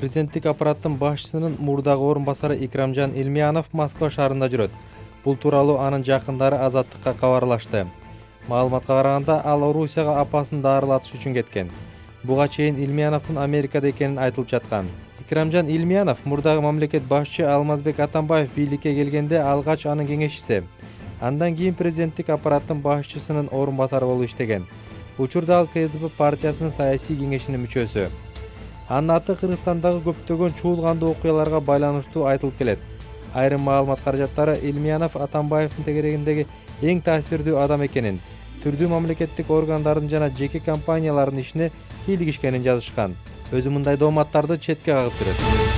президенттик аппараттын башчысынын мурдагы орун басары икрамжан илмиянов москва шаарында жүрөт. Бул тууралуу анын жакындары азаттыкка кабарлашты. Маалыматка караганда ал орусияга апасын дарылатыш үчүн кеткен. Буга чейин илмияновдун америкада экени айтылып жаткан. Икрамжан илмиянов мурдагы мамлекет башчы алмазбек атамбаев бийликке келгенде алгач анын кеңешчиси андан кийин президенттик аппараттын башчысынын орун басары болуп иштеген. Учурда ал ксдп партиясынын саясий кеңешинин мүчөсү анын аты кыргызстандагы көптөгөн чуулгандуу окуяларга байланыштуу айтылып келет. Айрым маалымат каражаттары илмиянов атамбаевдин тегерегиндеги эң таасирдүү адам экенин түрдүү мамлекеттик органдардын жана жеке компаниялардын ишине кийлигишкенин жазышкан. Өзү мындай дооматтарды четке кагып жүрөт